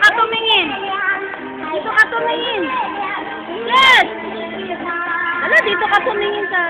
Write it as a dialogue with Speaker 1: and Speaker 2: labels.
Speaker 1: ka tumingin. Dito ka tumingin. Yes! Ala, dito ka tumingin sa...